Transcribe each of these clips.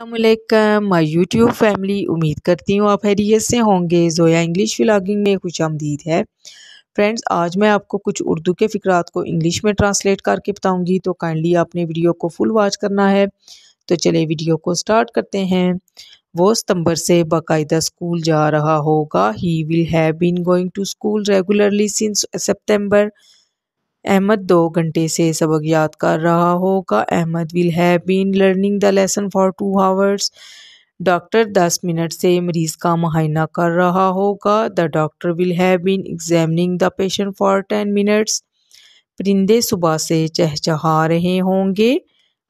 My YouTube family उम्मीद करती हूँ आप हैरियत से होंगे। जोया इंग्लिश व्लागिंग में खुश आमदीद है। फ्रेंड्स आज मैं आपको कुछ उर्दू के फ़िक्रात को इंग्लिश में ट्रांसलेट करके बताऊँगी। तो काइंडली आपने वीडियो को फुल वॉच करना है। तो चले वीडियो को स्टार्ट करते हैं। वो सितंबर से बाकायदा स्कूल जा रहा होगा। He will have been going to school regularly since September Ahmed दो घंटे से सबक याद कर रहा होगा। Ahmed will have been learning the lesson for two hours doctor दस मिनट से मरीज़ का मुआयना कर रहा होगा। The doctor will have been examining the patient for ten minutes परिंदे सुबह से चहचहा रहे होंगे।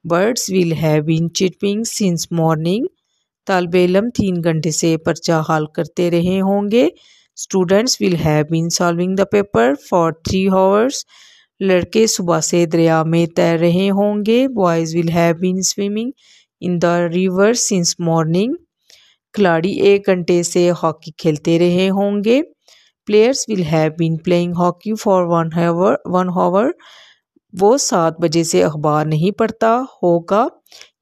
Birds will have been chirping since morning तालब इलम तीन घंटे से पर्चा हाल करते रहे होंगे। Students will have been solving the paper for three hours लड़के सुबह से दरिया में तैर रहे होंगे। Boys will have been swimming in the river since morning खिलाड़ी एक घंटे से हॉकी खेलते रहे होंगे। Players will have been playing hockey for one hour one hour वो सात बजे से अखबार नहीं पढ़ता होगा।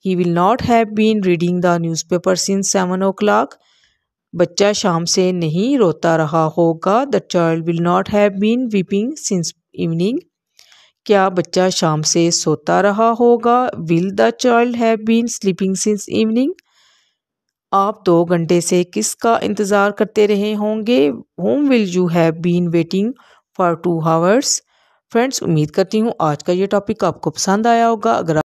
He will not have been reading the paper since seven o'clock बच्चा शाम से नहीं रोता रहा होगा। The child will not have been weeping since evening क्या बच्चा शाम से सोता रहा होगा? Will the child have been sleeping since evening आप दो घंटे से किसका इंतज़ार करते रहे होंगे? Whom will you have been waiting for two hours friends उम्मीद करती हूँ आज का ये टॉपिक आपको पसंद आया होगा। अगर